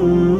Mm-hmm.